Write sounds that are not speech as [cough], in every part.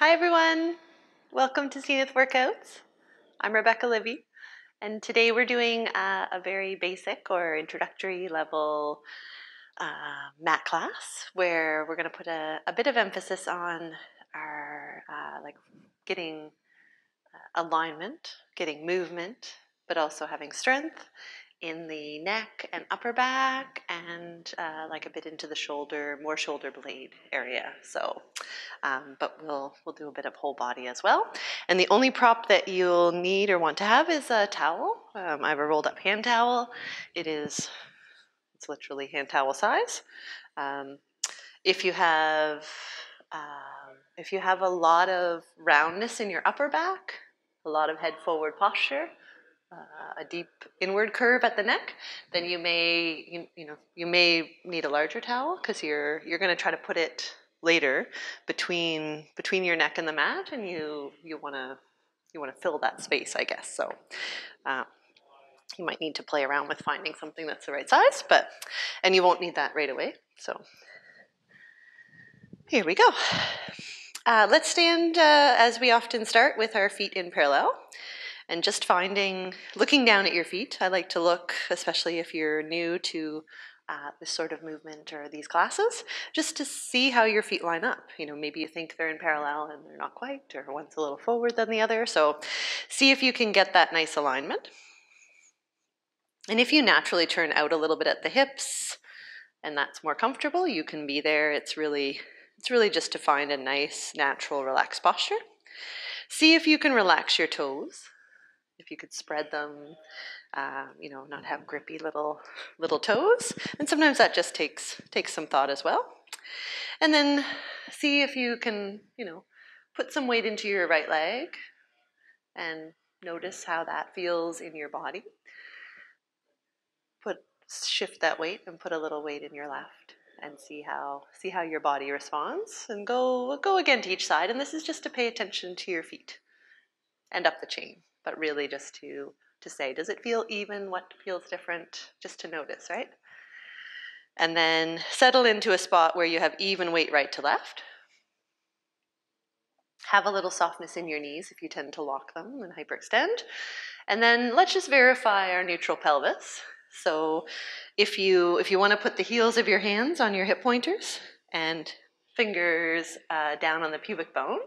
Hi everyone, welcome to Zenith Workouts. I'm Rebecca Livy, and today we're doing uh, a very basic or introductory level uh, mat class where we're going to put a, a, bit of emphasis on our uh, like getting uh, alignment, getting movement, but also having strength in the neck and upper back and uh, like a bit into the shoulder, more shoulder blade area. So, um, but we'll we'll do a bit of whole body as well. And the only prop that you'll need or want to have is a towel. Um, I have a rolled up hand towel. It is it's literally hand towel size. Um, if you have um, if you have a lot of roundness in your upper back, a lot of head forward posture, uh, a deep inward curve at the neck, then you may you, you know you may need a larger towel because you're you're going to try to put it later between between your neck and the mat, and you you want to you want to fill that space, I guess. So. Uh, you might need to play around with finding something that's the right size, but and you won't need that right away. So here we go. Uh, let's stand uh, as we often start with our feet in parallel and just finding, looking down at your feet. I like to look, especially if you're new to uh, this sort of movement or these classes, just to see how your feet line up. You know, maybe you think they're in parallel and they're not quite, or one's a little forward than the other. So see if you can get that nice alignment. And if you naturally turn out a little bit at the hips and that's more comfortable, you can be there. It's really it's really just to find a nice, natural, relaxed posture. See if you can relax your toes if you could spread them, uh, you know, not have grippy little little toes. And sometimes that just takes takes some thought as well. And then see if you can, you know, put some weight into your right leg and notice how that feels in your body. Put shift that weight and put a little weight in your left and see how see how your body responds and go go again to each side and this is just to pay attention to your feet and up the chain but really just to to say, does it feel even? What feels different? Just to notice, right? And then settle into a spot where you have even weight right to left. Have a little softness in your knees if you tend to lock them and hyperextend. And then let's just verify our neutral pelvis. So if you if you want to put the heels of your hands on your hip pointers and fingers uh, down on the pubic bone,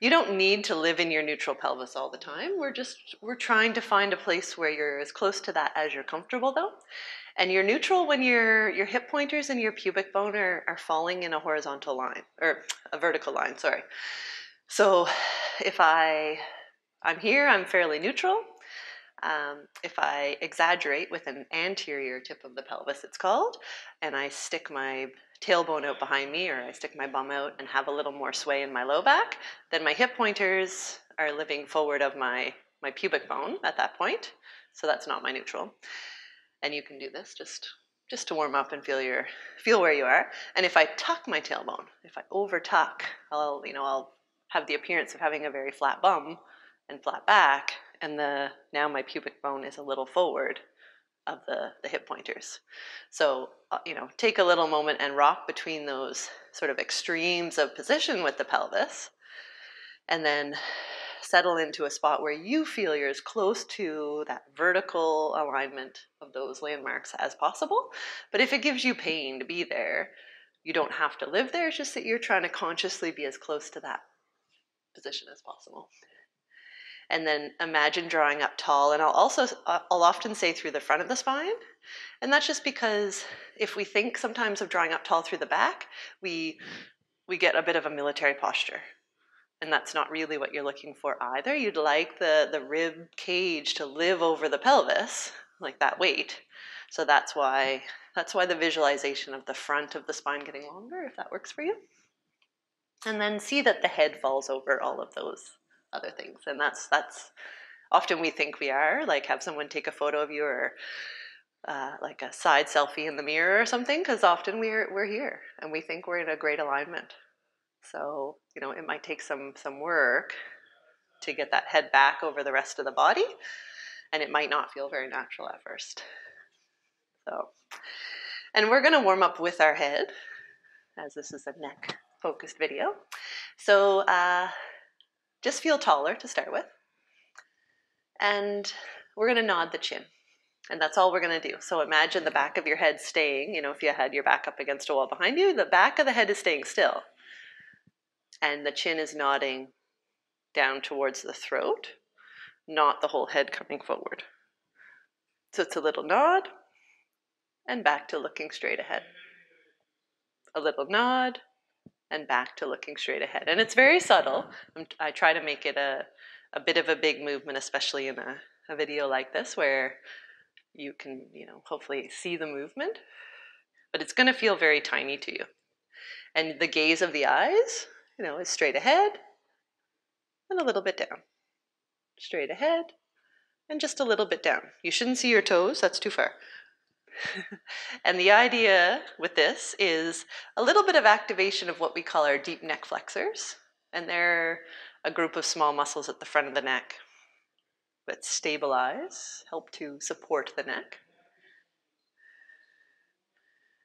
you don't need to live in your neutral pelvis all the time. We're just we're trying to find a place where you're as close to that as you're comfortable though. And you're neutral when your your hip pointers and your pubic bone are, are falling in a horizontal line or a vertical line, sorry. So if I I'm here, I'm fairly neutral. Um, if I exaggerate with an anterior tip of the pelvis, it's called, and I stick my tailbone out behind me or I stick my bum out and have a little more sway in my low back, then my hip pointers are living forward of my, my pubic bone at that point. So that's not my neutral. And you can do this just just to warm up and feel your feel where you are. And if I tuck my tailbone, if I over tuck, I'll you know I'll have the appearance of having a very flat bum and flat back, and the now my pubic bone is a little forward of the, the hip pointers. So, uh, you know, take a little moment and rock between those sort of extremes of position with the pelvis, and then settle into a spot where you feel you're as close to that vertical alignment of those landmarks as possible. But if it gives you pain to be there, you don't have to live there. It's just that you're trying to consciously be as close to that position as possible and then imagine drawing up tall. And I'll also, uh, I'll often say through the front of the spine. And that's just because if we think sometimes of drawing up tall through the back, we, we get a bit of a military posture. And that's not really what you're looking for either. You'd like the, the rib cage to live over the pelvis, like that weight. So that's why that's why the visualization of the front of the spine getting longer, if that works for you. And then see that the head falls over all of those other things. And that's that's often we think we are like have someone take a photo of you or uh, like a side selfie in the mirror or something because often we're we're here and we think we're in a great alignment. So you know it might take some some work to get that head back over the rest of the body and it might not feel very natural at first. So and we're going to warm up with our head as this is a neck focused video. So uh, just feel taller to start with. And we're going to nod the chin. And that's all we're going to do. So imagine the back of your head staying, you know, if you had your back up against a wall behind you, the back of the head is staying still. And the chin is nodding down towards the throat, not the whole head coming forward. So it's a little nod and back to looking straight ahead. A little nod and back to looking straight ahead. And it's very subtle. I try to make it a, a bit of a big movement, especially in a, a video like this where you can, you know, hopefully see the movement, but it's going to feel very tiny to you. And the gaze of the eyes, you know, is straight ahead and a little bit down. Straight ahead and just a little bit down. You shouldn't see your toes, that's too far. [laughs] and the idea with this is a little bit of activation of what we call our deep neck flexors. And they're a group of small muscles at the front of the neck that stabilize, help to support the neck.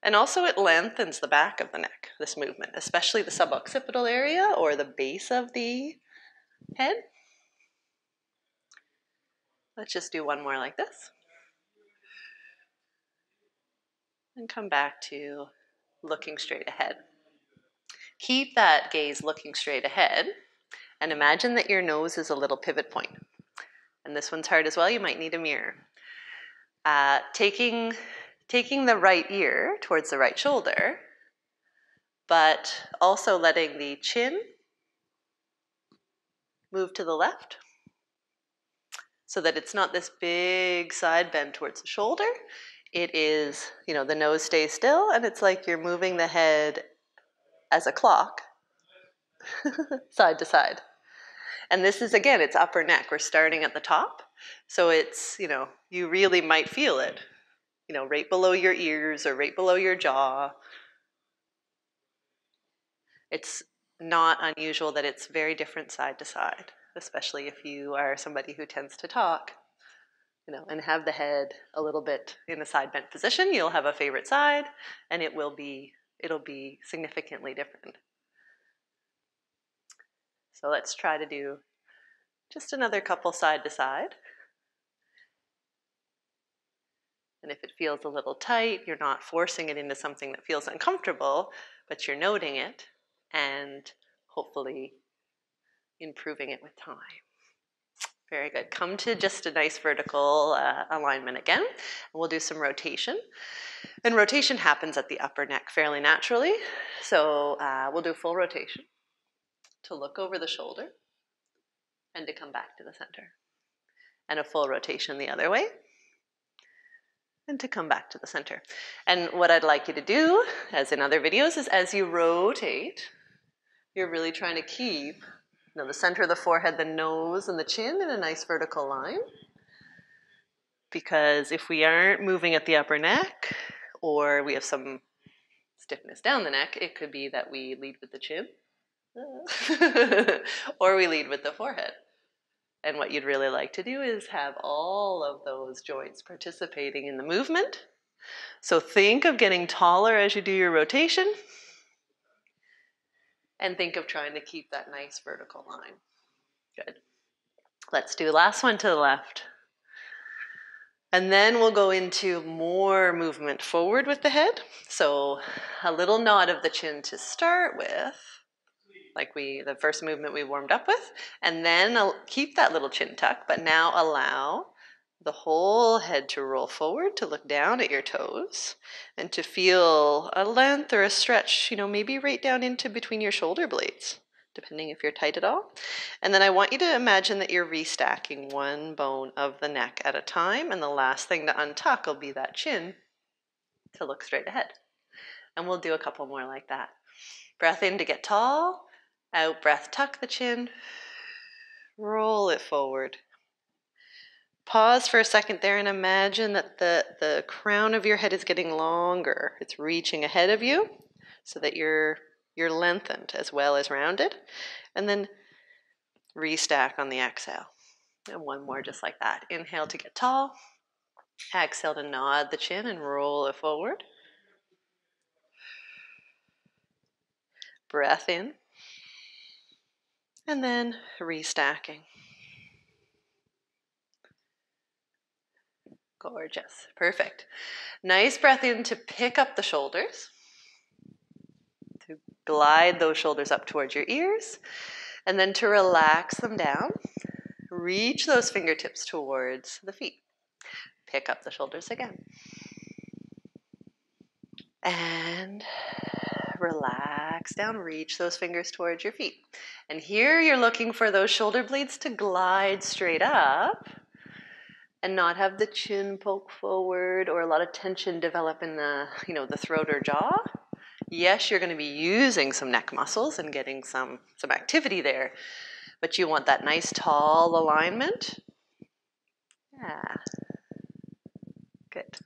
And also it lengthens the back of the neck, this movement, especially the suboccipital area or the base of the head. Let's just do one more like this. And come back to looking straight ahead. Keep that gaze looking straight ahead and imagine that your nose is a little pivot point. And this one's hard as well, you might need a mirror. Uh, taking, taking the right ear towards the right shoulder, but also letting the chin move to the left so that it's not this big side bend towards the shoulder. It is, you know, the nose stays still and it's like you're moving the head as a clock [laughs] side to side. And this is, again, it's upper neck. We're starting at the top. So it's, you know, you really might feel it, you know, right below your ears or right below your jaw. It's not unusual that it's very different side to side especially if you are somebody who tends to talk, you know, and have the head a little bit in a side bent position, you'll have a favorite side and it will be it'll be significantly different. So let's try to do just another couple side to side. And if it feels a little tight, you're not forcing it into something that feels uncomfortable, but you're noting it and hopefully improving it with time. Very good. Come to just a nice vertical uh, alignment again. And we'll do some rotation. And rotation happens at the upper neck fairly naturally. So uh, we'll do full rotation to look over the shoulder and to come back to the center. And a full rotation the other way and to come back to the center. And what I'd like you to do, as in other videos, is as you rotate, you're really trying to keep know, the center of the forehead, the nose, and the chin in a nice vertical line. Because if we aren't moving at the upper neck, or we have some stiffness down the neck, it could be that we lead with the chin, [laughs] or we lead with the forehead. And what you'd really like to do is have all of those joints participating in the movement. So think of getting taller as you do your rotation and think of trying to keep that nice vertical line. Good. Let's do last one to the left. And then we'll go into more movement forward with the head. So a little nod of the chin to start with, like we the first movement we warmed up with, and then I'll keep that little chin tuck, but now allow the whole head to roll forward, to look down at your toes, and to feel a length or a stretch, you know, maybe right down into between your shoulder blades, depending if you're tight at all. And then I want you to imagine that you're restacking one bone of the neck at a time, and the last thing to untuck will be that chin to look straight ahead. And we'll do a couple more like that. Breath in to get tall, out breath, tuck the chin, roll it forward. Pause for a second there and imagine that the, the crown of your head is getting longer. It's reaching ahead of you so that you're, you're lengthened as well as rounded. And then restack on the exhale. And one more just like that. Inhale to get tall. Exhale to nod the chin and roll it forward. Breath in. And then restacking. Gorgeous. Perfect. Nice breath in to pick up the shoulders, to glide those shoulders up towards your ears, and then to relax them down. Reach those fingertips towards the feet. Pick up the shoulders again. And relax down, reach those fingers towards your feet. And here you're looking for those shoulder blades to glide straight up and not have the chin poke forward or a lot of tension develop in the, you know, the throat or jaw. Yes, you're going to be using some neck muscles and getting some some activity there, but you want that nice tall alignment. Yeah. Good.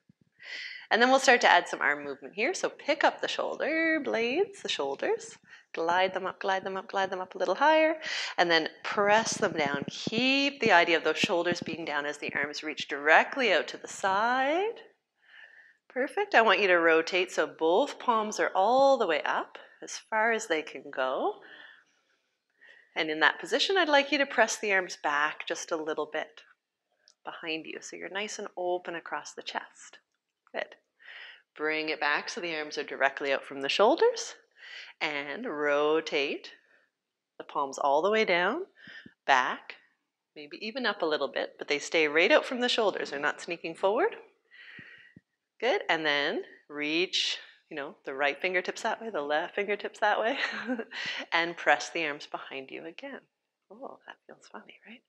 And then we'll start to add some arm movement here. So pick up the shoulder blades, the shoulders, glide them up, glide them up, glide them up a little higher, and then press them down. Keep the idea of those shoulders being down as the arms reach directly out to the side. Perfect. I want you to rotate so both palms are all the way up as far as they can go. And in that position, I'd like you to press the arms back just a little bit behind you so you're nice and open across the chest. Good. Bring it back so the arms are directly out from the shoulders and rotate the palms all the way down, back, maybe even up a little bit, but they stay right out from the shoulders. They're not sneaking forward. Good. And then reach, you know, the right fingertips that way, the left fingertips that way, [laughs] and press the arms behind you again. Oh, that feels funny, right?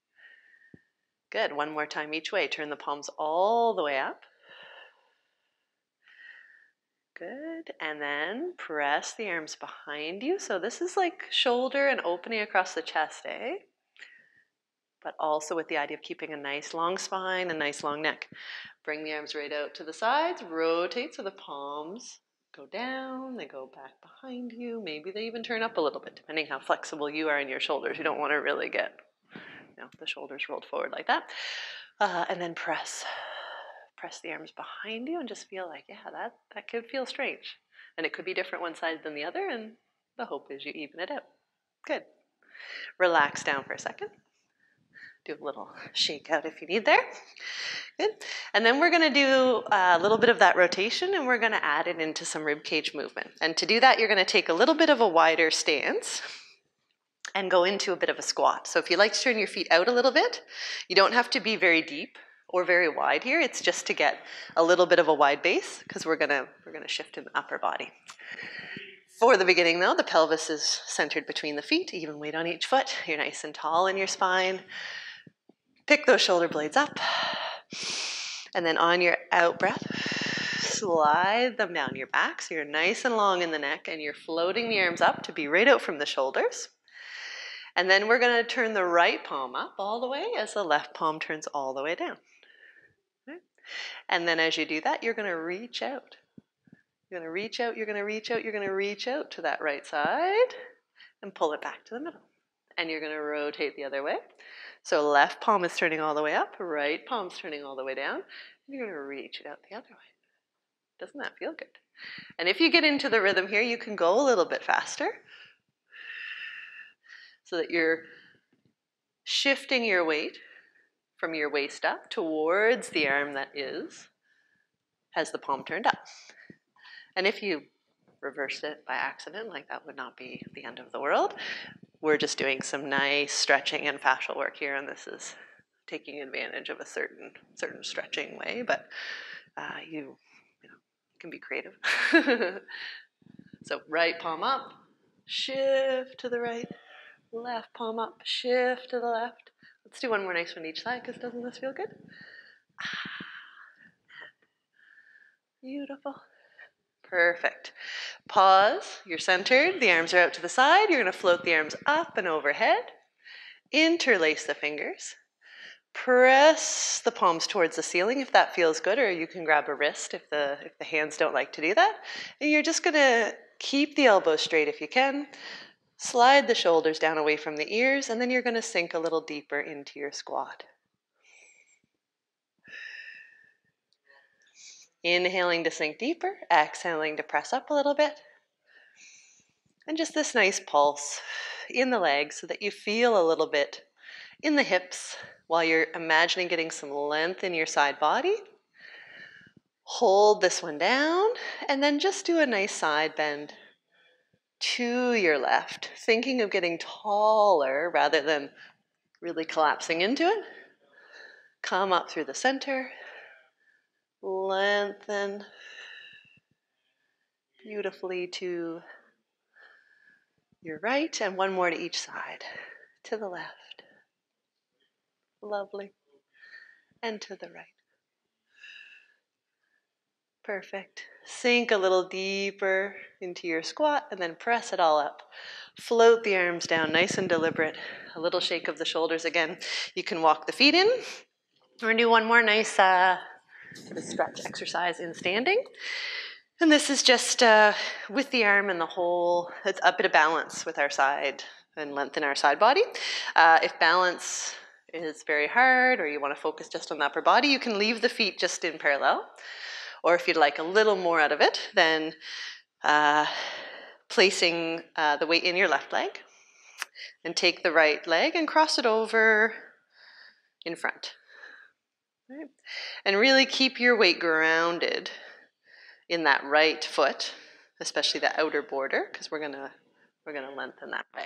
Good. One more time each way. Turn the palms all the way up. Good. And then press the arms behind you. So this is like shoulder and opening across the chest, eh? But also with the idea of keeping a nice long spine, a nice long neck. Bring the arms right out to the sides, rotate so the palms go down, they go back behind you. Maybe they even turn up a little bit, depending how flexible you are in your shoulders. You don't want to really get you know, the shoulders rolled forward like that. Uh, and then press press the arms behind you and just feel like, yeah, that, that could feel strange. And it could be different one side than the other, and the hope is you even it out. Good. Relax down for a second. Do a little shake out if you need there. Good. And then we're going to do a little bit of that rotation and we're going to add it into some rib cage movement. And to do that, you're going to take a little bit of a wider stance and go into a bit of a squat. So if you like to turn your feet out a little bit, you don't have to be very deep or very wide here. It's just to get a little bit of a wide base because we're gonna we're gonna shift in the upper body. For the beginning though, the pelvis is centered between the feet, even weight on each foot. You're nice and tall in your spine. Pick those shoulder blades up. And then on your out breath, slide them down your back so you're nice and long in the neck and you're floating the arms up to be right out from the shoulders. And then we're to turn the right palm up all the way as the left palm turns all the way down. And then as you do that, you're going to reach out. You're going to reach out, you're going to reach out, you're going to reach out to that right side and pull it back to the middle. And you're going to rotate the other way. So left palm is turning all the way up, right palm's turning all the way down. And you're going to reach it out the other way. Doesn't that feel good? And if you get into the rhythm here, you can go a little bit faster so that you're shifting your weight from your waist up towards the arm that is, has the palm turned up. And if you reversed it by accident, like that would not be the end of the world. We're just doing some nice stretching and fascial work here, and this is taking advantage of a certain certain stretching way, but uh, you, you know, can be creative. [laughs] so right palm up, shift to the right, left palm up, shift to the left, Let's do one more nice one each side because doesn't this feel good? [sighs] Beautiful. Perfect. Pause. You're centered. The arms are out to the side. You're going to float the arms up and overhead. Interlace the fingers. Press the palms towards the ceiling if that feels good, or you can grab a wrist if the if the hands don't like to do that. And you're just going to keep the elbows straight if you can. Slide the shoulders down away from the ears, and then you're going to sink a little deeper into your squat. Inhaling to sink deeper, exhaling to press up a little bit. And just this nice pulse in the legs so that you feel a little bit in the hips while you're imagining getting some length in your side body. Hold this one down and then just do a nice side bend to your left, thinking of getting taller rather than really collapsing into it. Come up through the center, lengthen beautifully to your right, and one more to each side, to the left. Lovely. And to the right. Perfect. Sink a little deeper into your squat and then press it all up. Float the arms down, nice and deliberate. A little shake of the shoulders again. You can walk the feet in. We're gonna do one more nice uh, sort of stretch exercise in standing. And this is just uh, with the arm and the whole, it's a bit of balance with our side and lengthen our side body. Uh, if balance is very hard or you want to focus just on the upper body, you can leave the feet just in parallel. Or if you'd like a little more out of it, then uh, placing uh, the weight in your left leg and take the right leg and cross it over in front. Right. And really keep your weight grounded in that right foot, especially the outer border, because we're gonna we're gonna lengthen that way.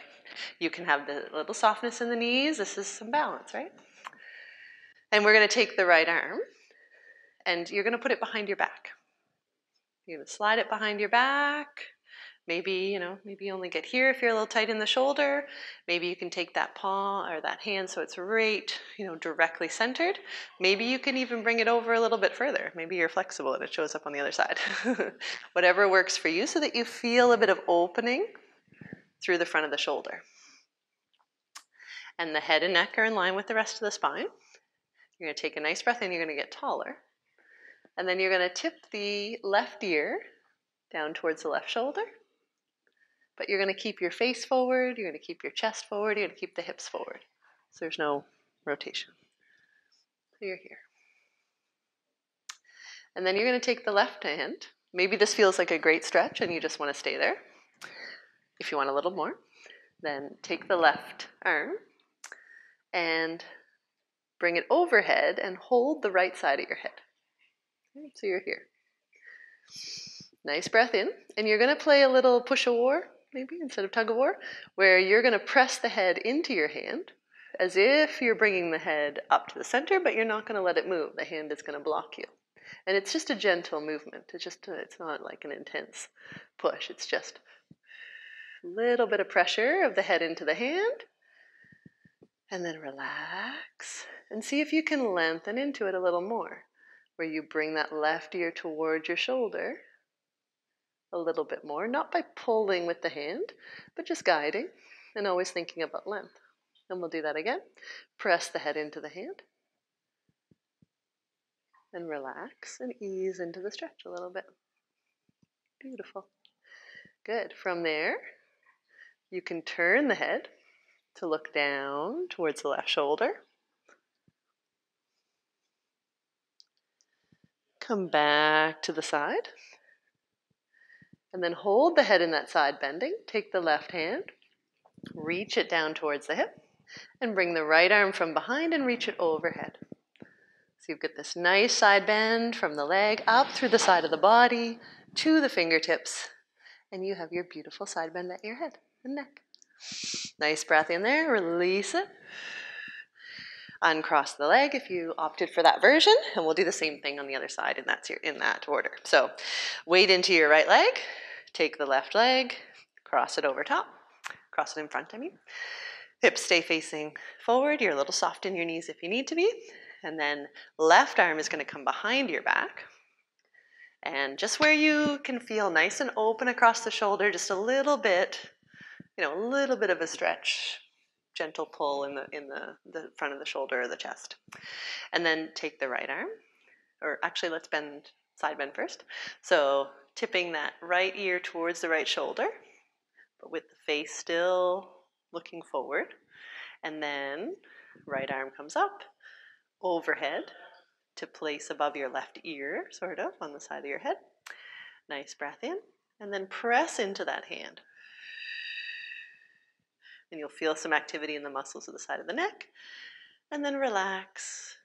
You can have the little softness in the knees. This is some balance, right? And we're gonna take the right arm and you're gonna put it behind your back. You're gonna slide it behind your back Maybe, you know, maybe you only get here if you're a little tight in the shoulder. Maybe you can take that paw or that hand so it's right, you know, directly centered. Maybe you can even bring it over a little bit further. Maybe you're flexible and it shows up on the other side. [laughs] Whatever works for you so that you feel a bit of opening through the front of the shoulder. And the head and neck are in line with the rest of the spine. You're going to take a nice breath in, you're going to get taller. And then you're going to tip the left ear down towards the left shoulder but you're going to keep your face forward, you're going to keep your chest forward, you're going to keep the hips forward. So there's no rotation. So you're here. And then you're going to take the left hand. Maybe this feels like a great stretch and you just want to stay there. If you want a little more, then take the left arm and bring it overhead and hold the right side of your head. So you're here. Nice breath in. And you're going to play a little push a war maybe instead of tug of war, where you're going to press the head into your hand as if you're bringing the head up to the center, but you're not going to let it move. The hand is going to block you. And it's just a gentle movement. It's just a, it's not like an intense push. It's just a little bit of pressure of the head into the hand. And then relax and see if you can lengthen into it a little more, where you bring that left ear towards your shoulder a little bit more, not by pulling with the hand, but just guiding and always thinking about length. And we'll do that again. Press the head into the hand and relax and ease into the stretch a little bit. Beautiful. Good. From there, you can turn the head to look down towards the left shoulder. Come back to the side. And then hold the head in that side bending. Take the left hand, reach it down towards the hip, and bring the right arm from behind and reach it overhead. So you've got this nice side bend from the leg up through the side of the body to the fingertips, and you have your beautiful side bend at your head and neck. Nice breath in there, release it. Uncross the leg if you opted for that version, and we'll do the same thing on the other side, and that's your, in that order. So, weight into your right leg, Take the left leg, cross it over top, cross it in front, I mean. Hips stay facing forward. You're a little soft in your knees if you need to be. And then left arm is going to come behind your back. And just where you can feel nice and open across the shoulder, just a little bit, you know, a little bit of a stretch, gentle pull in the in the, the front of the shoulder or the chest. And then take the right arm, or actually let's bend side bend first. So tipping that right ear towards the right shoulder, but with the face still looking forward. And then right arm comes up overhead to place above your left ear, sort of on the side of your head. Nice breath in, and then press into that hand. And you'll feel some activity in the muscles of the side of the neck. And then relax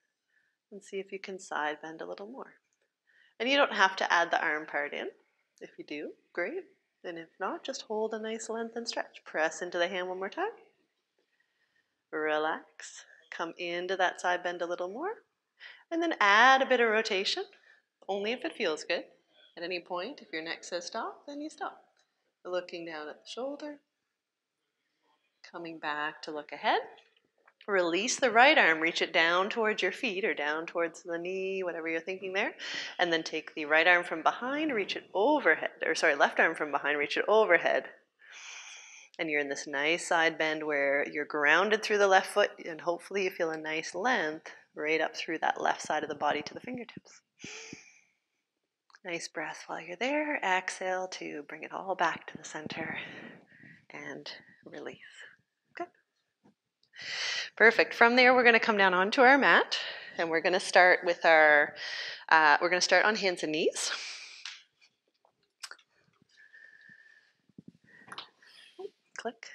and see if you can side bend a little more. And you don't have to add the arm part in. If you do, great. And if not, just hold a nice length and stretch. Press into the hand one more time. Relax. Come into that side bend a little more. And then add a bit of rotation, only if it feels good. At any point, if your neck says stop, then you stop. Looking down at the shoulder. Coming back to look ahead. Release the right arm, reach it down towards your feet or down towards the knee, whatever you're thinking there. And then take the right arm from behind, reach it overhead, or sorry, left arm from behind, reach it overhead. And you're in this nice side bend where you're grounded through the left foot, and hopefully you feel a nice length right up through that left side of the body to the fingertips. Nice breath while you're there. Exhale to bring it all back to the center and release. Perfect. From there, we're going to come down onto our mat, and we're going to start with our. Uh, we're going to start on hands and knees. Click.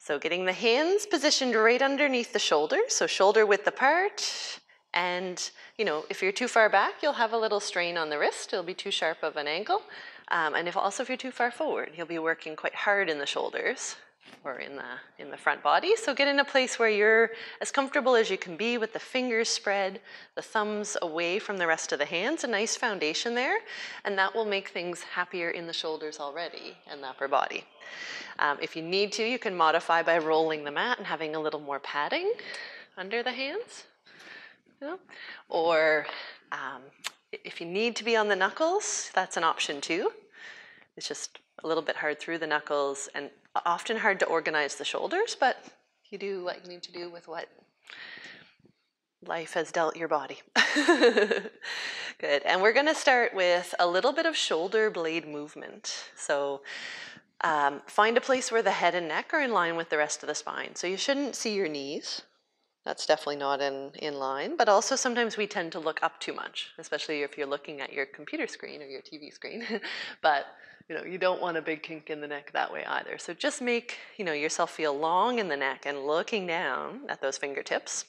So getting the hands positioned right underneath the shoulder, so shoulder width apart. And, you know, if you're too far back, you'll have a little strain on the wrist. It'll be too sharp of an angle. Um, and if also if you're too far forward, you'll be working quite hard in the shoulders or in the in the front body. So get in a place where you're as comfortable as you can be with the fingers spread, the thumbs away from the rest of the hands, a nice foundation there, and that will make things happier in the shoulders already and the upper body. Um, if you need to, you can modify by rolling the mat and having a little more padding under the hands. You know? Or um, if you need to be on the knuckles, that's an option too. It's just a little bit hard through the knuckles and often hard to organize the shoulders, but you do what you need to do with what life has dealt your body. [laughs] Good. And we're going to start with a little bit of shoulder blade movement. So um, find a place where the head and neck are in line with the rest of the spine. So you shouldn't see your knees. That's definitely not in, in line. But also sometimes we tend to look up too much, especially if you're looking at your computer screen or your TV screen. [laughs] but you know, you don't want a big kink in the neck that way either. So just make, you know, yourself feel long in the neck and looking down at those fingertips.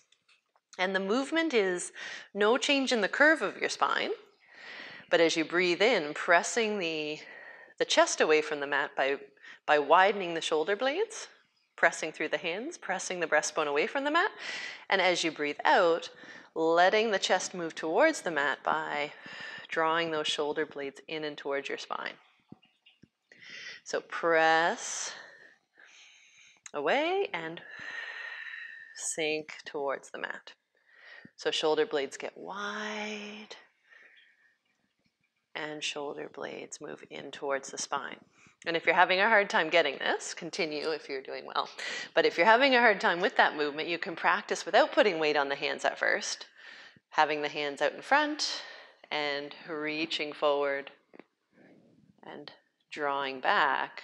And the movement is no change in the curve of your spine, but as you breathe in, pressing the, the chest away from the mat by, by widening the shoulder blades pressing through the hands, pressing the breastbone away from the mat. And as you breathe out, letting the chest move towards the mat by drawing those shoulder blades in and towards your spine. So press away and sink towards the mat. So shoulder blades get wide and shoulder blades move in towards the spine. And if you're having a hard time getting this, continue if you're doing well. But if you're having a hard time with that movement, you can practice without putting weight on the hands at first, having the hands out in front and reaching forward and drawing back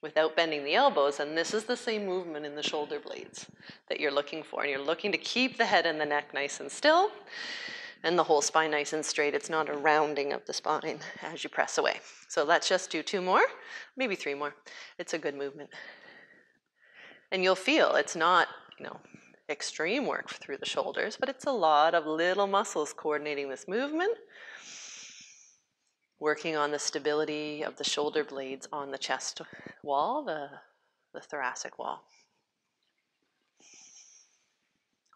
without bending the elbows. And this is the same movement in the shoulder blades that you're looking for. And you're looking to keep the head and the neck nice and still and the whole spine nice and straight. It's not a rounding of the spine [laughs] as you press away. So let's just do two more, maybe three more. It's a good movement. And you'll feel it's not, you know, extreme work through the shoulders, but it's a lot of little muscles coordinating this movement, working on the stability of the shoulder blades on the chest wall, the, the thoracic wall.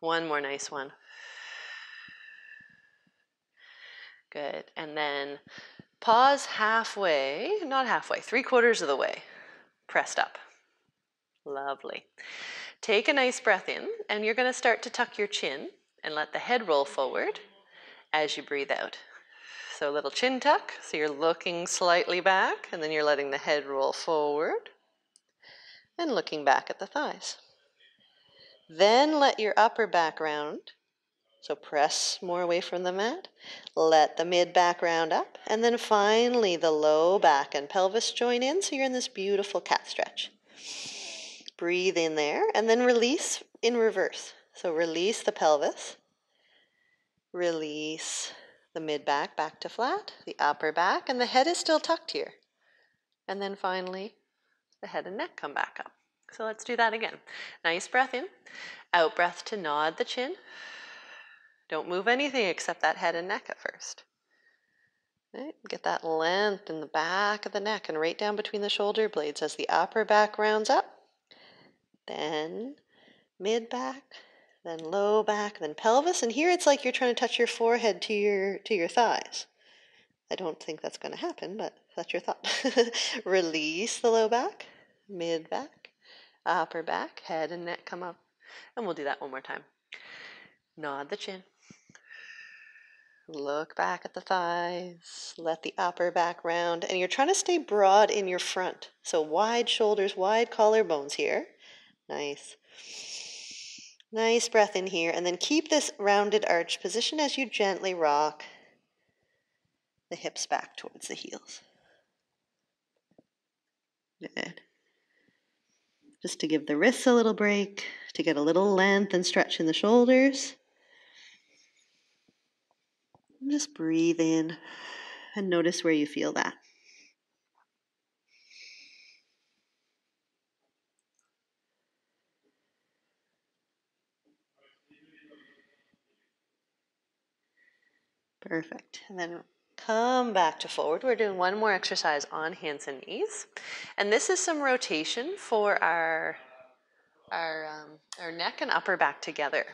One more nice one. Good. And then pause halfway, not halfway, three quarters of the way, pressed up. Lovely. Take a nice breath in, and you're going to start to tuck your chin and let the head roll forward as you breathe out. So a little chin tuck, so you're looking slightly back, and then you're letting the head roll forward and looking back at the thighs. Then let your upper back round so press more away from the mat. Let the mid back round up. And then finally the low back and pelvis join in. So you're in this beautiful cat stretch. Breathe in there and then release in reverse. So release the pelvis. Release the mid back back to flat, the upper back, and the head is still tucked here. And then finally, the head and neck come back up. So let's do that again. Nice breath in, out breath to nod the chin. Don't move anything except that head and neck at first. Right? Get that length in the back of the neck and right down between the shoulder blades as the upper back rounds up. Then mid back, then low back, then pelvis. And here it's like you're trying to touch your forehead to your to your thighs. I don't think that's going to happen, but that's your thought. [laughs] Release the low back, mid back, upper back, head and neck come up. And we'll do that one more time. Nod the chin. Look back at the thighs. Let the upper back round. And you're trying to stay broad in your front. So wide shoulders, wide collarbones here. Nice. Nice breath in here. And then keep this rounded arch position as you gently rock the hips back towards the heels. Good. Just to give the wrists a little break, to get a little length and stretch in the shoulders. Just breathe in and notice where you feel that. Perfect. And then come back to forward. We're doing one more exercise on hands and knees. And this is some rotation for our our, um, our neck and upper back together.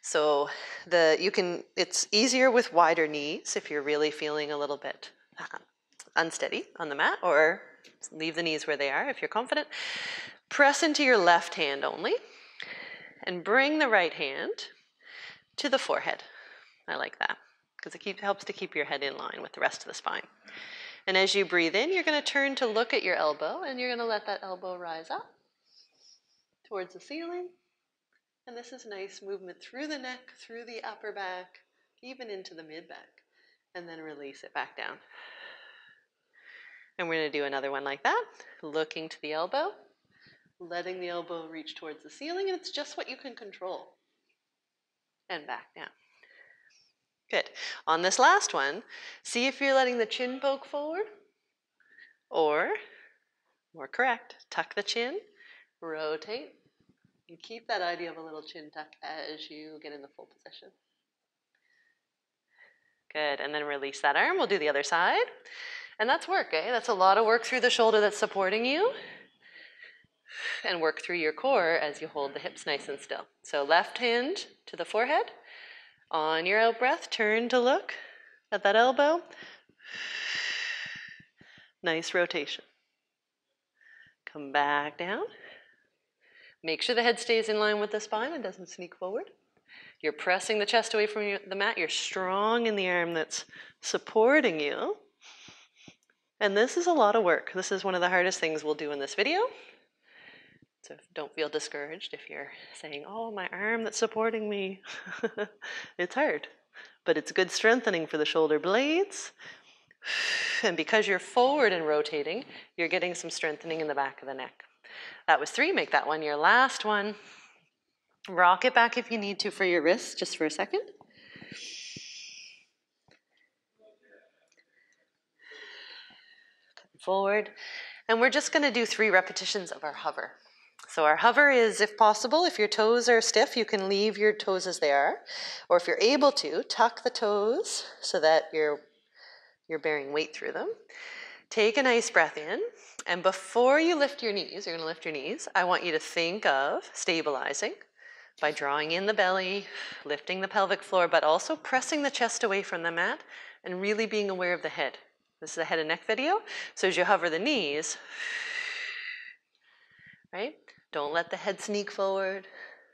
So the you can it's easier with wider knees if you're really feeling a little bit uh, unsteady on the mat, or leave the knees where they are if you're confident. Press into your left hand only, and bring the right hand to the forehead. I like that because it keep, helps to keep your head in line with the rest of the spine. And as you breathe in, you're going to turn to look at your elbow, and you're going to let that elbow rise up towards the ceiling. And this is nice movement through the neck, through the upper back, even into the mid back. And then release it back down. And we're going to do another one like that, looking to the elbow, letting the elbow reach towards the ceiling, and it's just what you can control. And back down. Good. On this last one, see if you're letting the chin poke forward, or, more correct, tuck the chin, rotate, you keep that idea of a little chin tuck as you get in the full position. Good, and then release that arm. We'll do the other side. And that's work, eh? That's a lot of work through the shoulder that's supporting you. And work through your core as you hold the hips nice and still. So left hand to the forehead. On your out breath, turn to look at that elbow. Nice rotation. Come back down. Make sure the head stays in line with the spine and doesn't sneak forward. You're pressing the chest away from the mat. You're strong in the arm that's supporting you. And this is a lot of work. This is one of the hardest things we'll do in this video. So don't feel discouraged if you're saying, oh, my arm that's supporting me. [laughs] it's hard, but it's good strengthening for the shoulder blades. [sighs] And because you're forward and rotating, you're getting some strengthening in the back of the neck. That was three. Make that one your last one. Rock it back if you need to for your wrists, just for a second. Forward. And we're just going to do three repetitions of our hover. So our hover is, if possible, if your toes are stiff, you can leave your toes as they are. Or if you're able to, tuck the toes so that you're, you're bearing weight through them. Take a nice breath in. And before you lift your knees, you're going to lift your knees, I want you to think of stabilizing by drawing in the belly, lifting the pelvic floor, but also pressing the chest away from the mat and really being aware of the head. This is a head and neck video. So as you hover the knees, right? Don't let the head sneak forward,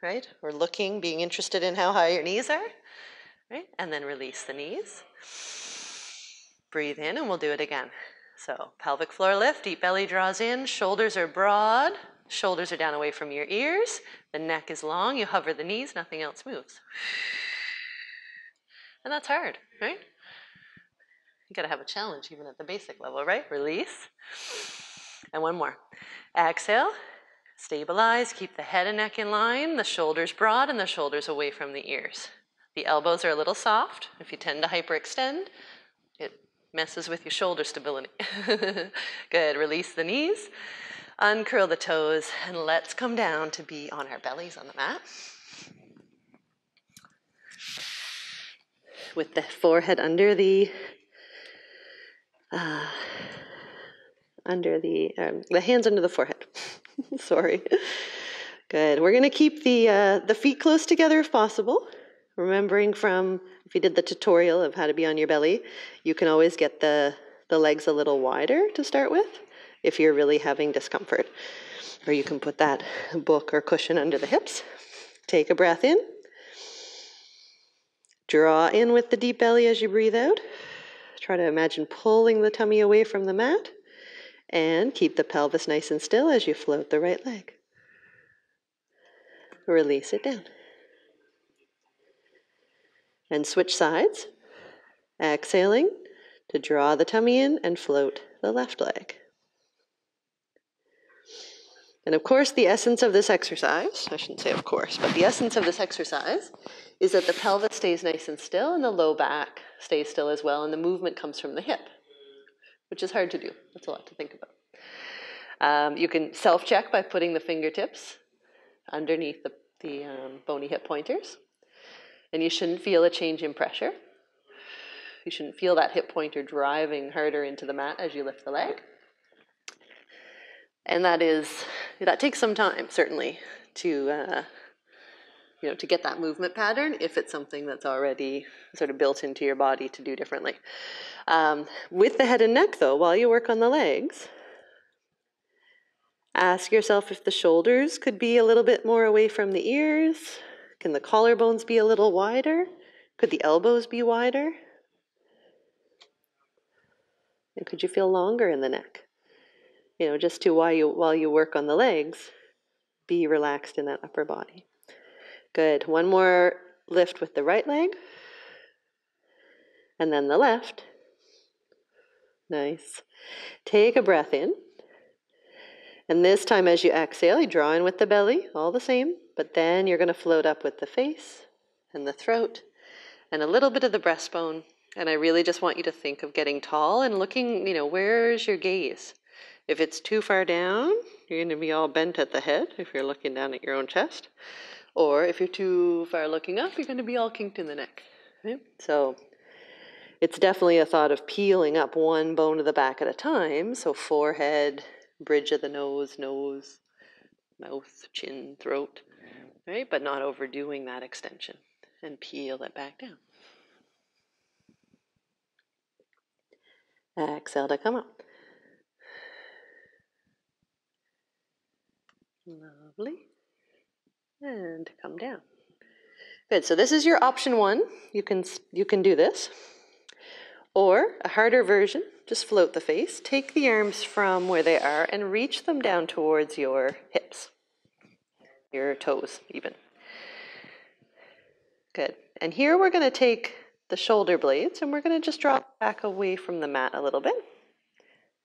right? We're looking, being interested in how high your knees are, right? And then release the knees. Breathe in and we'll do it again. So pelvic floor lift, deep belly draws in, shoulders are broad, shoulders are down away from your ears, the neck is long, you hover the knees, nothing else moves. And that's hard, right? You gotta have a challenge even at the basic level, right? Release. And one more. Exhale, stabilize, keep the head and neck in line, the shoulders broad and the shoulders away from the ears. The elbows are a little soft. If you tend to hyperextend, messes with your shoulder stability. [laughs] Good. Release the knees, uncurl the toes, and let's come down to be on our bellies on the mat. With the forehead under the uh, under the um, the hands under the forehead. [laughs] Sorry. Good. We're going to keep the uh, the feet close together if possible. Remembering from if you did the tutorial of how to be on your belly, you can always get the, the legs a little wider to start with if you're really having discomfort. Or you can put that book or cushion under the hips. Take a breath in. Draw in with the deep belly as you breathe out. Try to imagine pulling the tummy away from the mat. And keep the pelvis nice and still as you float the right leg. Release it down and switch sides. Exhaling to draw the tummy in and float the left leg. And of course, the essence of this exercise, I shouldn't say of course, but the essence of this exercise is that the pelvis stays nice and still and the low back stays still as well, and the movement comes from the hip, which is hard to do. That's a lot to think about. Um, you can self check by putting the fingertips underneath the, the um, bony hip pointers. And you shouldn't feel a change in pressure. You shouldn't feel that hip pointer driving harder into the mat as you lift the leg. And that is that takes some time, certainly, to uh, you know to get that movement pattern if it's something that's already sort of built into your body to do differently. Um, with the head and neck, though, while you work on the legs, ask yourself if the shoulders could be a little bit more away from the ears, can the collarbones be a little wider? Could the elbows be wider? And could you feel longer in the neck? You know, just to while you while you work on the legs, be relaxed in that upper body. Good. One more lift with the right leg. And then the left. Nice. Take a breath in. And this time, as you exhale, you draw in with the belly, all the same. But then you're going to float up with the face and the throat and a little bit of the breastbone. And I really just want you to think of getting tall and looking, you know, where's your gaze? If it's too far down, you're going to be all bent at the head if you're looking down at your own chest. Or if you're too far looking up, you're going to be all kinked in the neck. Right? So it's definitely a thought of peeling up one bone of the back at a time. So forehead, bridge of the nose, nose, mouth, chin, throat right? But not overdoing that extension and peel it back down. Exhale to come up. Lovely. And come down. Good. So this is your option one. You can you can do this. Or a harder version, just float the face. Take the arms from where they are and reach them down towards your hips your toes even. Good. And here we're going to take the shoulder blades and we're going to just drop back away from the mat a little bit.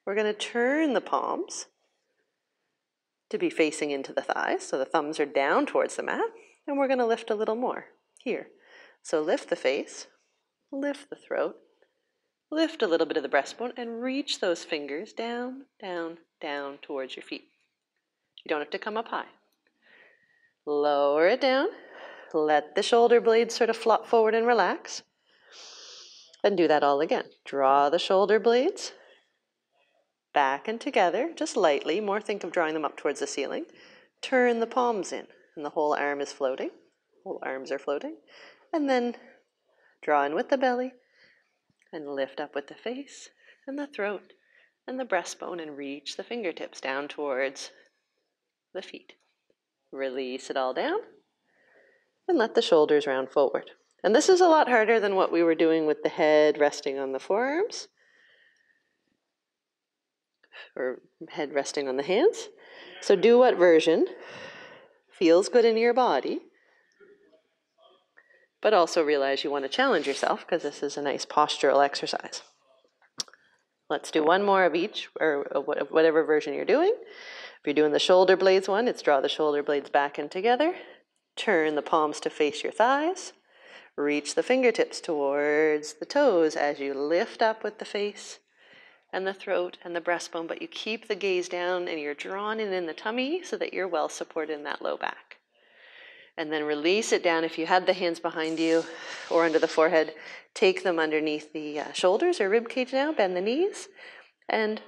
We're going to turn the palms to be facing into the thighs. So the thumbs are down towards the mat. And we're going to lift a little more here. So lift the face, lift the throat, lift a little bit of the breastbone, and reach those fingers down, down, down towards your feet. You don't have to come up high. Lower it down. Let the shoulder blades sort of flop forward and relax. And do that all again. Draw the shoulder blades back and together, just lightly. More think of drawing them up towards the ceiling. Turn the palms in, and the whole arm is floating. Whole arms are floating. And then draw in with the belly and lift up with the face and the throat and the breastbone and reach the fingertips down towards the feet. Release it all down and let the shoulders round forward. And this is a lot harder than what we were doing with the head resting on the forearms or head resting on the hands. So do what version feels good in your body, but also realize you want to challenge yourself because this is a nice postural exercise. Let's do one more of each, or uh, whatever version you're doing. If you're doing the shoulder blades one, it's draw the shoulder blades back and together. Turn the palms to face your thighs. Reach the fingertips towards the toes as you lift up with the face and the throat and the breastbone, but you keep the gaze down and you're drawn in in the tummy so that you're well supported in that low back. And then release it down. If you had the hands behind you or under the forehead, take them underneath the uh, shoulders or rib cage now, bend the knees, and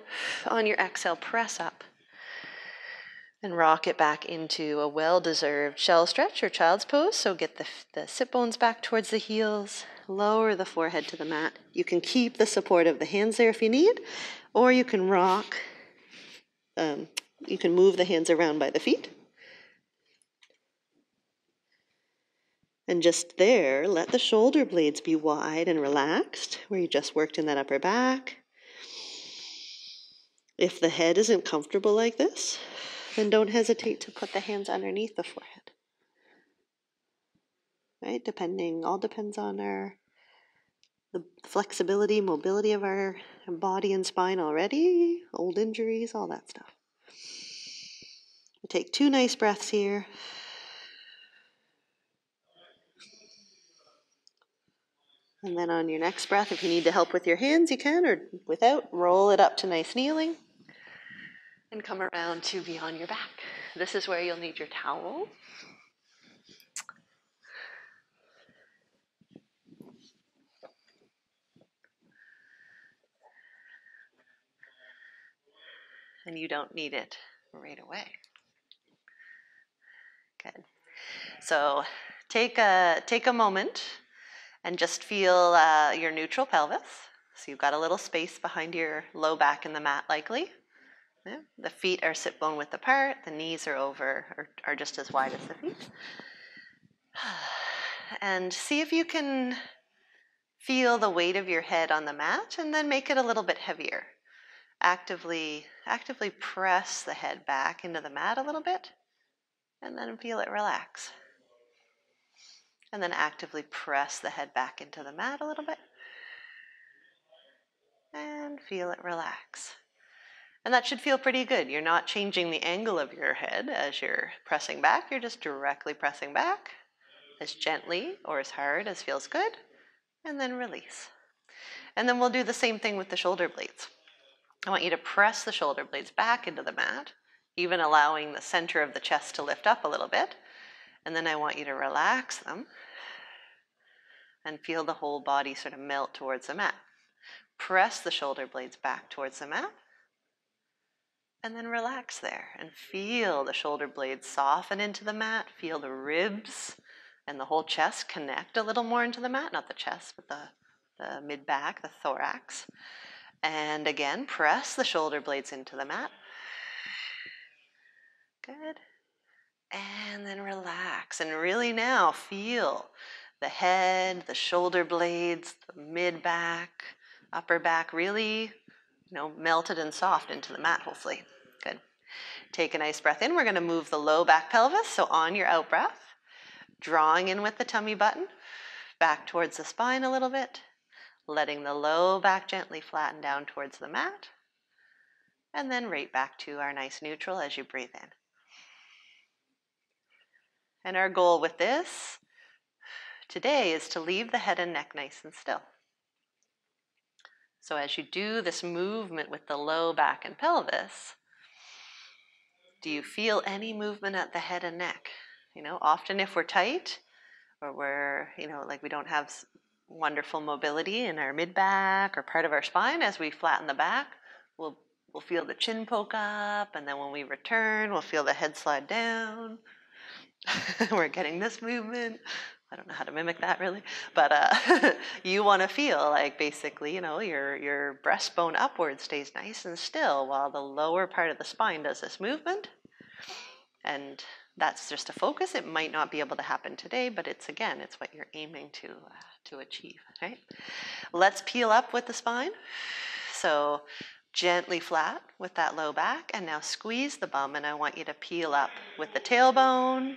on your exhale, press up and rock it back into a well deserved shell stretch or child's pose. So get the, the sit bones back towards the heels, lower the forehead to the mat. You can keep the support of the hands there if you need, or you can rock, um, you can move the hands around by the feet. And just there, let the shoulder blades be wide and relaxed, where you just worked in that upper back. If the head isn't comfortable like this, then don't hesitate to put the hands underneath the forehead. Right? Depending, all depends on our the flexibility, mobility of our body and spine already, old injuries, all that stuff. We'll take two nice breaths here. And then on your next breath, if you need to help with your hands, you can, or without, roll it up to nice kneeling and come around to be on your back. This is where you'll need your towel. And you don't need it right away. Good. So take a, take a moment and just feel uh, your neutral pelvis. So you've got a little space behind your low back in the mat, likely. Yeah. The feet are sit bone width apart, the knees are over, or are just as wide as the feet. [sighs] And see if you can feel the weight of your head on the mat and then make it a little bit heavier. Actively, actively press the head back into the mat a little bit and then feel it relax. And then actively press the head back into the mat a little bit and feel it relax. And that should feel pretty good. You're not changing the angle of your head as you're pressing back, you're just directly pressing back as gently or as hard as feels good, and then release. And then we'll do the same thing with the shoulder blades. I want you to press the shoulder blades back into the mat, even allowing the center of the chest to lift up a little bit. And then I want you to relax them and feel the whole body sort of melt towards the mat. Press the shoulder blades back towards the mat and then relax there and feel the shoulder blades soften into the mat. Feel the ribs and the whole chest connect a little more into the mat, not the chest, but the, the mid back, the thorax. And again, press the shoulder blades into the mat. Good. And then relax. And really now feel the head, the shoulder blades, the mid back, upper back really you know, melted and soft into the mat, hopefully. Good. Take a nice breath in. We're going to move the low back pelvis. So on your out breath, drawing in with the tummy button, back towards the spine a little bit, letting the low back gently flatten down towards the mat, and then right back to our nice neutral as you breathe in. And our goal with this today is to leave the head and neck nice and still. So as you do this movement with the low back and pelvis, do you feel any movement at the head and neck? You know, often if we're tight or we're, you know, like we don't have wonderful mobility in our mid back or part of our spine, as we flatten the back, we'll, we'll feel the chin poke up. And then when we return, we'll feel the head slide down. [laughs] we're getting this movement. I don't know how to mimic that really, but uh, [laughs] you want to feel like basically, you know, your your breastbone upward stays nice and still while the lower part of the spine does this movement. And that's just a focus. It might not be able to happen today, but it's again, it's what you're aiming to uh, to achieve. Right? Let's peel up with the spine. So gently flat with that low back, and now squeeze the bum. And I want you to peel up with the tailbone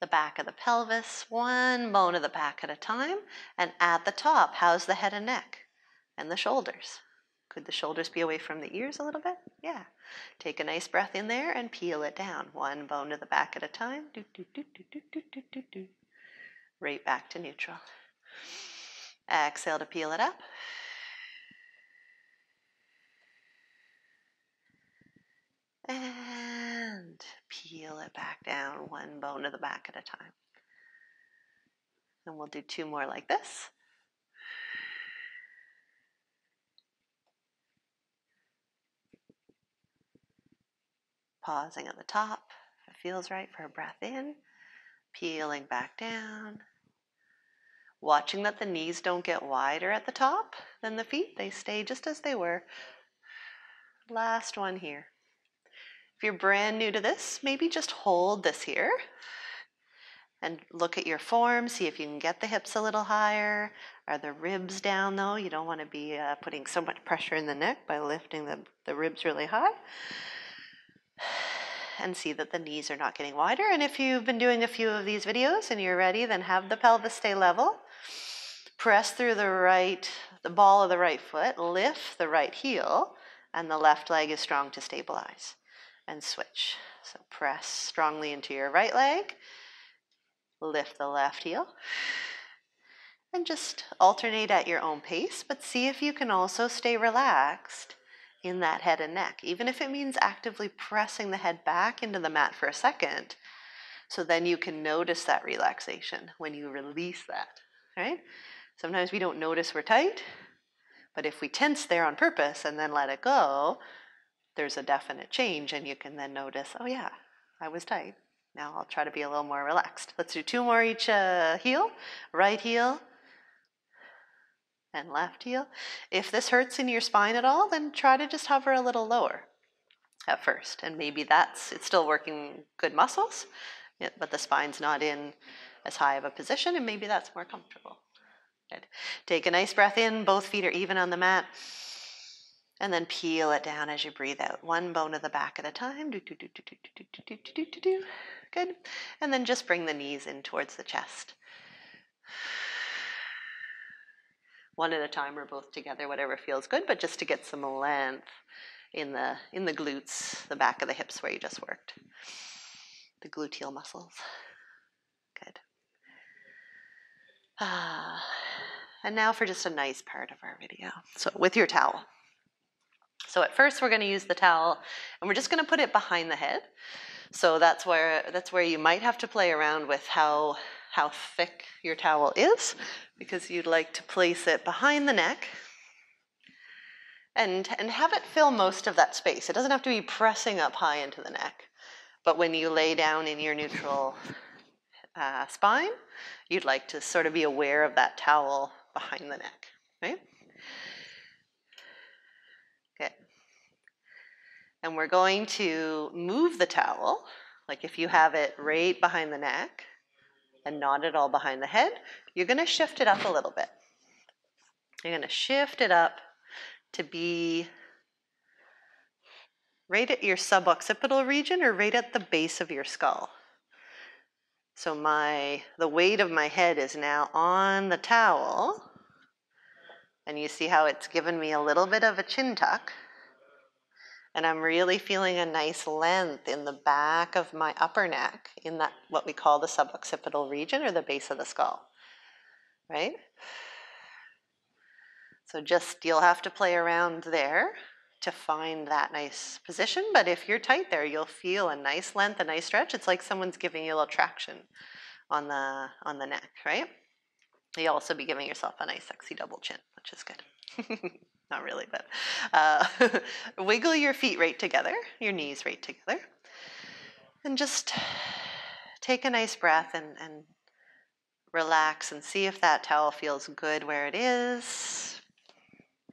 the back of the pelvis, one bone of the back at a time. And at the top, how's the head and neck and the shoulders? Could the shoulders be away from the ears a little bit? Yeah. Take a nice breath in there and peel it down, one bone to the back at a time. Do, do, do, do, do, do, do, do. right back to neutral. Exhale to peel it up. And peel it back down one bone to the back at a time. And we'll do two more like this. Pausing at the top, if it feels right for a breath in, peeling back down. Watching that the knees don't get wider at the top than the feet, they stay just as they were. Last one here. If you're brand new to this, maybe just hold this here and look at your form, see if you can get the hips a little higher. Are the ribs down though? You don't want to be uh, putting so much pressure in the neck by lifting the, the ribs really high. [sighs] And see that the knees are not getting wider. And if you've been doing a few of these videos and you're ready, then have the pelvis stay level. Press through the right, the ball of the right foot, lift the right heel, and the left leg is strong to stabilize and switch. So press strongly into your right leg, lift the left heel, and just alternate at your own pace, but see if you can also stay relaxed in that head and neck, even if it means actively pressing the head back into the mat for a second. So then you can notice that relaxation when you release that, right? Sometimes we don't notice we're tight, but if we tense there on purpose and then let it go, there's a definite change and you can then notice, oh yeah, I was tight. Now I'll try to be a little more relaxed. Let's do two more each uh, heel. Right heel and left heel. If this hurts in your spine at all, then try to just hover a little lower at first. And maybe that's, it's still working good muscles, but the spine's not in as high of a position and maybe that's more comfortable. Good. Take a nice breath in, both feet are even on the mat. And then peel it down as you breathe out. One bone of the back at a time. Do, do, do, do, do, do, do, do, do, do. Good. And then just bring the knees in towards the chest. One at a time or both together, whatever feels good, but just to get some length in the in the glutes, the back of the hips where you just worked. The gluteal muscles. Good. Ah. And now for just a nice part of our video. So with your towel. So at first we're going to use the towel and we're just going to put it behind the head. So that's where that's where you might have to play around with how how thick your towel is because you'd like to place it behind the neck and and have it fill most of that space. It doesn't have to be pressing up high into the neck. But when you lay down in your neutral uh, spine, you'd like to sort of be aware of that towel behind the neck, right? And we're going to move the towel, like if you have it right behind the neck and not at all behind the head, you're going to shift it up a little bit. You're going to shift it up to be right at your suboccipital region or right at the base of your skull. So my the weight of my head is now on the towel. And you see how it's given me a little bit of a chin tuck. And I'm really feeling a nice length in the back of my upper neck in that what we call the suboccipital region or the base of the skull. Right? So just you'll have to play around there to find that nice position. But if you're tight there, you'll feel a nice length, a nice stretch. It's like someone's giving you a little traction on the on the neck, right? You'll also be giving yourself a nice sexy double chin, which is good. [laughs] not really, but uh, [laughs] wiggle your feet right together, your knees right together, and just take a nice breath and, and relax and see if that towel feels good where it is.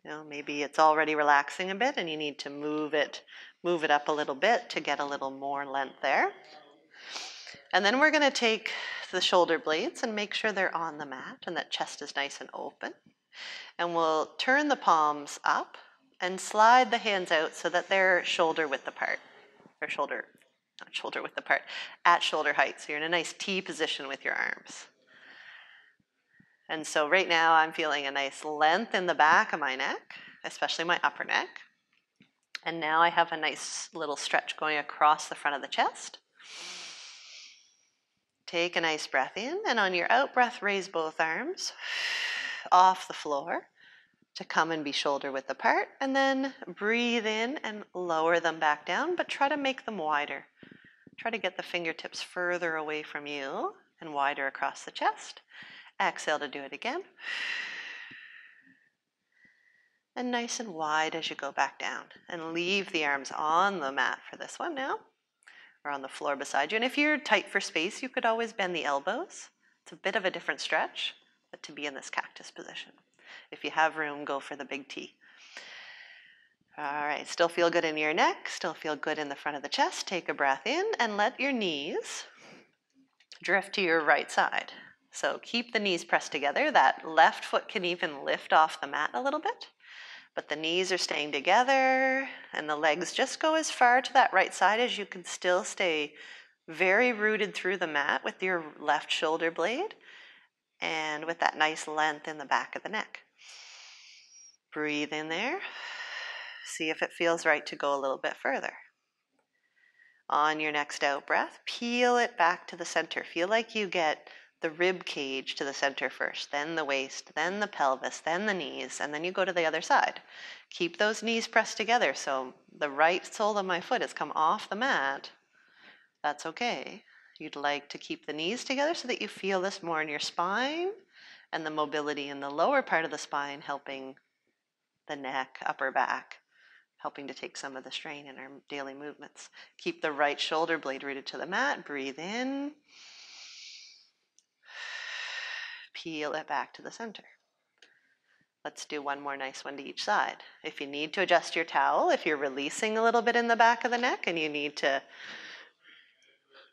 You know, maybe it's already relaxing a bit and you need to move it, move it up a little bit to get a little more length there. And then we're going to take the shoulder blades and make sure they're on the mat and that chest is nice and open. And we'll turn the palms up and slide the hands out so that they're shoulder width apart, or shoulder, not shoulder width apart, at shoulder height. So you're in a nice T position with your arms. And so right now I'm feeling a nice length in the back of my neck, especially my upper neck. And now I have a nice little stretch going across the front of the chest. Take a nice breath in, and on your out breath, raise both arms off the floor to come and be shoulder width apart. And then breathe in and lower them back down, but try to make them wider. Try to get the fingertips further away from you and wider across the chest. Exhale to do it again. And nice and wide as you go back down. And leave the arms on the mat for this one now, or on the floor beside you. And if you're tight for space, you could always bend the elbows. It's a bit of a different stretch, to be in this cactus position. If you have room, go for the big T. All right, still feel good in your neck, still feel good in the front of the chest. Take a breath in and let your knees drift to your right side. So keep the knees pressed together. That left foot can even lift off the mat a little bit, but the knees are staying together and the legs just go as far to that right side as you can still stay very rooted through the mat with your left shoulder blade and with that nice length in the back of the neck. Breathe in there. See if it feels right to go a little bit further. On your next out breath, peel it back to the center. Feel like you get the rib cage to the center first, then the waist, then the pelvis, then the knees, and then you go to the other side. Keep those knees pressed together so the right sole of my foot has come off the mat. That's okay. You'd like to keep the knees together so that you feel this more in your spine and the mobility in the lower part of the spine helping the neck, upper back, helping to take some of the strain in our daily movements. Keep the right shoulder blade rooted to the mat. Breathe in. Peel it back to the center. Let's do one more nice one to each side. If you need to adjust your towel, if you're releasing a little bit in the back of the neck and you need to,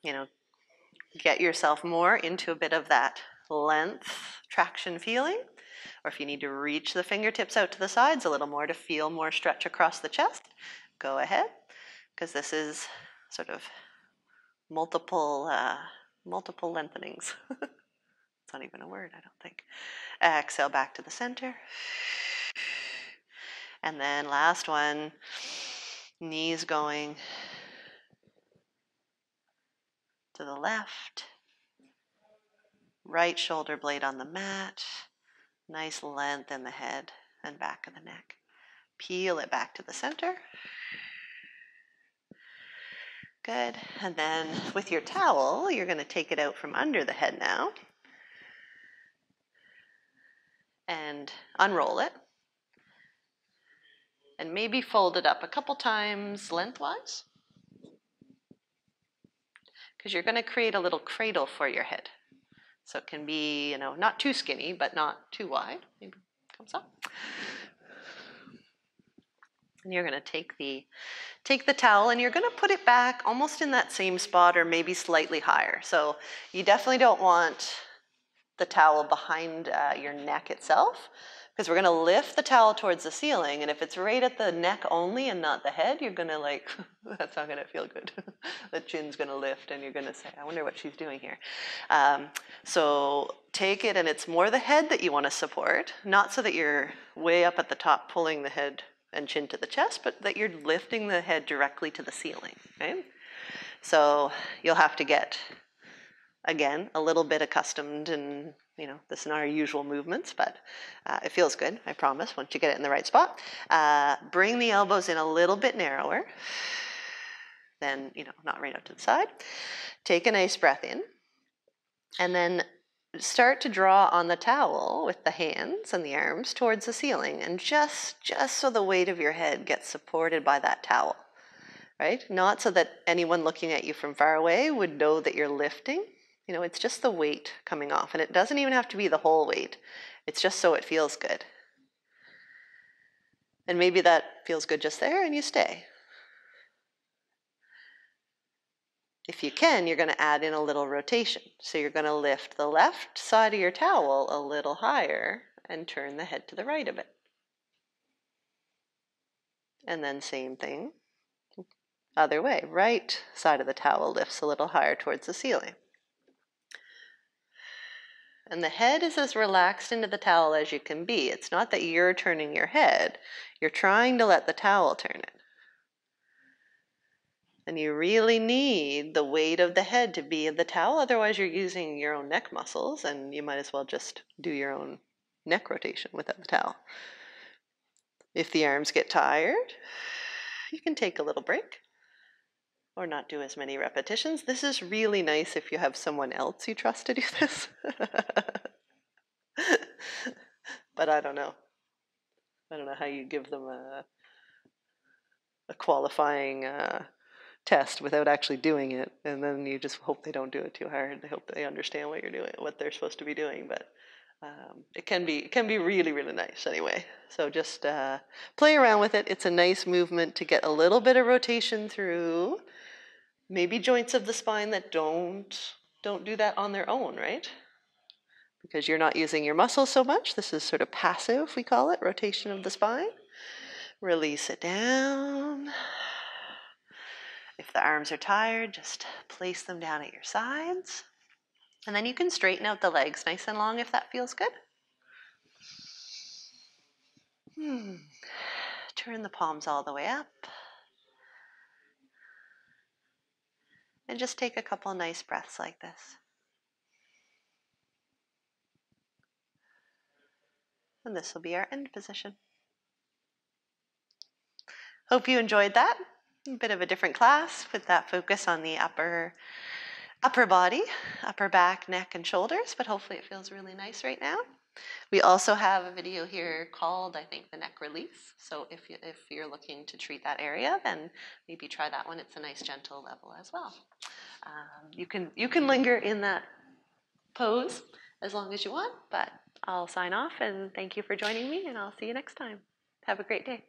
you know, get yourself more into a bit of that length traction feeling, or if you need to reach the fingertips out to the sides a little more to feel more stretch across the chest, go ahead, because this is sort of multiple, uh, multiple lengthenings. [laughs] it's not even a word, I don't think. Exhale back to the center. And then last one, knees going to the left, right shoulder blade on the mat, Nice length in the head and back of the neck. Peel it back to the center. Good. And then with your towel, you're going to take it out from under the head now and unroll it. And maybe fold it up a couple times lengthwise because you're going to create a little cradle for your head. So it can be, you know, not too skinny, but not too wide. Maybe comes up. And you're going to take the take the towel and you're going to put it back almost in that same spot or maybe slightly higher. So you definitely don't want the towel behind uh, your neck itself because we're going to lift the towel towards the ceiling and if it's right at the neck only and not the head you're going to like [laughs] that's not going to feel good. [laughs] The chin's going to lift and you're going to say i wonder what she's doing here. Um, so take it and it's more the head that you want to support not so that you're way up at the top pulling the head and chin to the chest but that you're lifting the head directly to the ceiling okay so you'll have to get again a little bit accustomed and you know, this is not our usual movements, but uh, it feels good, I promise, once you get it in the right spot. Uh, bring the elbows in a little bit narrower, then, you know, not right out to the side. Take a nice breath in, and then start to draw on the towel with the hands and the arms towards the ceiling, and just, just so the weight of your head gets supported by that towel, right? Not so that anyone looking at you from far away would know that you're lifting, you know, it's just the weight coming off, and it doesn't even have to be the whole weight. It's just so it feels good. And maybe that feels good just there, and you stay. If you can, you're going to add in a little rotation. So you're going to lift the left side of your towel a little higher and turn the head to the right of it. And then same thing, other way. Right side of the towel lifts a little higher towards the ceiling. And the head is as relaxed into the towel as you can be. It's not that you're turning your head, you're trying to let the towel turn it. And you really need the weight of the head to be in the towel, otherwise, you're using your own neck muscles, and you might as well just do your own neck rotation without the towel. If the arms get tired, you can take a little break or not do as many repetitions. This is really nice if you have someone else you trust to do [laughs] this. but I don't know. I don't know how you give them a, a qualifying uh, test without actually doing it, and then you just hope they don't do it too hard. They hope they understand what you're doing, what they're supposed to be doing. But um, it can be it can be really really nice anyway. So just uh, play around with it. It's a nice movement to get a little bit of rotation through. Maybe joints of the spine that don't don't do that on their own, right? Because you're not using your muscles so much. This is sort of passive, we call it, rotation of the spine. Release it down. If the arms are tired, just place them down at your sides. And then you can straighten out the legs nice and long if that feels good. Hmm. Turn the palms all the way up. And just take a couple nice breaths like this. And this will be our end position. Hope you enjoyed that. A bit of a different class with that focus on the upper upper body, upper back, neck, and shoulders, but hopefully it feels really nice right now. We also have a video here called, I think, the neck release. So if, you, if you're looking to treat that area, then maybe try that one. It's a nice gentle level as well. Um, you, can, you can linger in that pose as long as you want, but I'll sign off and thank you for joining me and I'll see you next time. Have a great day.